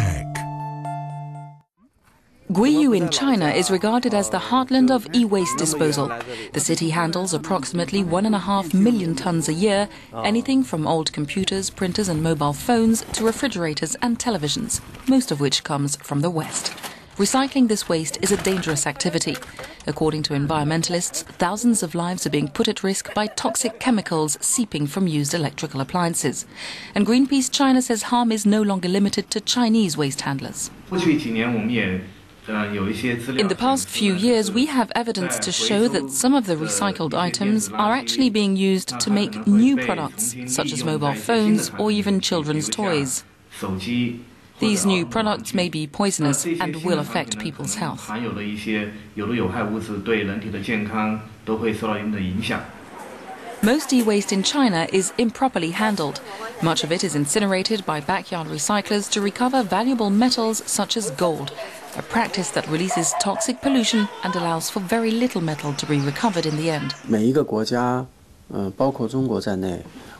attack. Guiyu in China is regarded as the heartland of e-waste disposal. The city handles approximately 1.5 million tons a year, anything from old computers, printers and mobile phones to refrigerators and televisions, most of which comes from the West. Recycling this waste is a dangerous activity. According to environmentalists, thousands of lives are being put at risk by toxic chemicals seeping from used electrical appliances. And Greenpeace China says harm is no longer limited to Chinese waste handlers. In the past few years, we have evidence to show that some of the recycled items are actually being used to make new products, such as mobile phones or even children's toys. These new products may be poisonous and will affect people's health. Most e-waste in China is improperly handled. Much of it is incinerated by backyard recyclers to recover valuable metals such as gold, a practice that releases toxic pollution and allows for very little metal to be recovered in the end. Uh,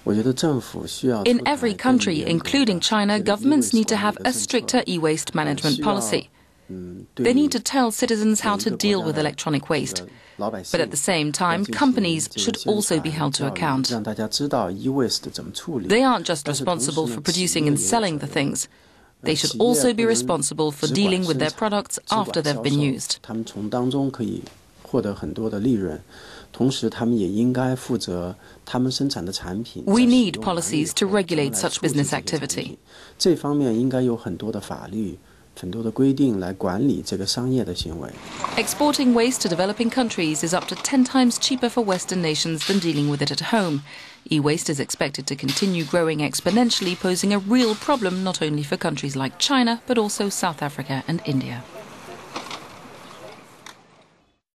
In every country, including China, governments need to have a stricter e-waste management policy. They need to tell citizens how to deal with electronic waste. But at the same time, companies should also be held to account. They aren't just responsible for producing and selling the things. They should also be responsible for dealing with their products after they've been used. We need policies to regulate such business activity. Exporting waste to developing countries is up to 10 times cheaper for Western nations than dealing with it at home. E-waste is expected to continue growing exponentially, posing a real problem not only for countries like China, but also South Africa and India.